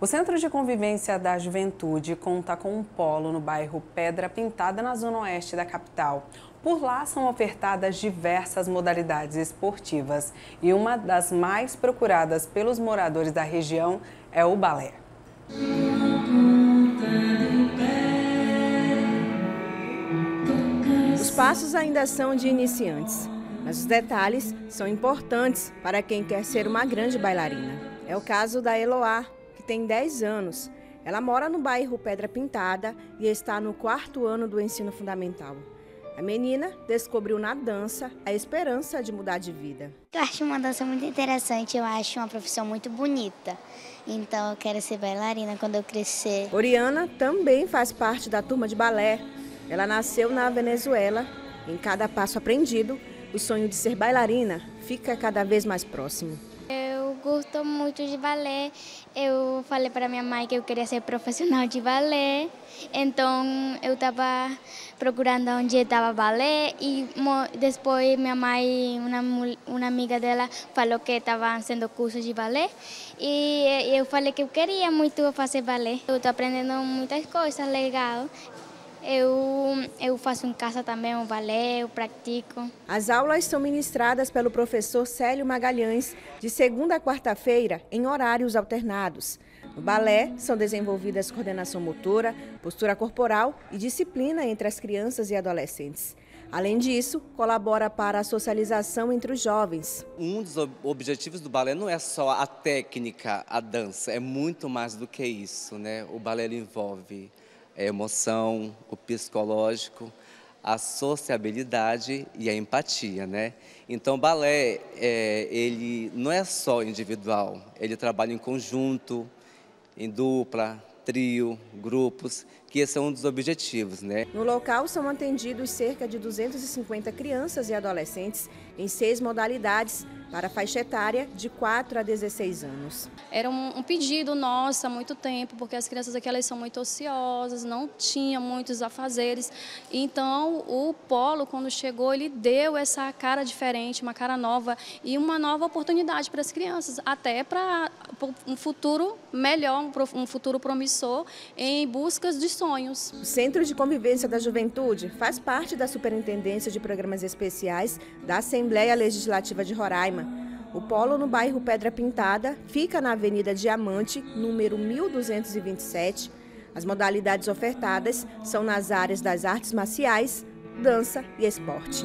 O Centro de Convivência da Juventude conta com um polo no bairro Pedra Pintada, na zona oeste da capital. Por lá são ofertadas diversas modalidades esportivas e uma das mais procuradas pelos moradores da região é o balé. Os passos ainda são de iniciantes, mas os detalhes são importantes para quem quer ser uma grande bailarina. É o caso da Eloá, tem 10 anos. Ela mora no bairro Pedra Pintada e está no quarto ano do ensino fundamental. A menina descobriu na dança a esperança de mudar de vida. Eu acho uma dança muito interessante, eu acho uma profissão muito bonita. Então eu quero ser bailarina quando eu crescer. Oriana também faz parte da turma de balé. Ela nasceu na Venezuela. Em cada passo aprendido, o sonho de ser bailarina fica cada vez mais próximo gosto muito de balé. Eu falei para minha mãe que eu queria ser profissional de balé. Então eu estava procurando onde estava balé e depois minha mãe, uma, uma amiga dela, falou que estava fazendo curso de balé e eu falei que eu queria muito fazer balé. Eu estou aprendendo muitas coisas legais. Eu, eu faço em casa também um balé, eu pratico. As aulas são ministradas pelo professor Célio Magalhães, de segunda a quarta-feira, em horários alternados. No balé, são desenvolvidas coordenação motora, postura corporal e disciplina entre as crianças e adolescentes. Além disso, colabora para a socialização entre os jovens. Um dos objetivos do balé não é só a técnica, a dança, é muito mais do que isso. Né? O balé envolve a emoção, o psicológico, a sociabilidade e a empatia, né? Então, balé, é, ele não é só individual, ele trabalha em conjunto, em dupla, trio, grupos, que esse é um dos objetivos, né? No local são atendidos cerca de 250 crianças e adolescentes em seis modalidades, para a faixa etária de 4 a 16 anos. Era um, um, pedido nosso há muito tempo, porque as crianças aqui elas são muito ociosas, não tinham muitos afazeres. Então, o Polo, quando chegou, ele deu essa cara diferente, uma cara nova e uma nova oportunidade para as crianças, até para um futuro melhor, um futuro promissor em busca de sonhos. O Centro de Convivência da Juventude faz parte da Superintendência de Programas Especiais da Assembleia Legislativa de Roraima o polo no bairro Pedra Pintada fica na Avenida Diamante, número 1227. As modalidades ofertadas são nas áreas das artes marciais, dança e esporte.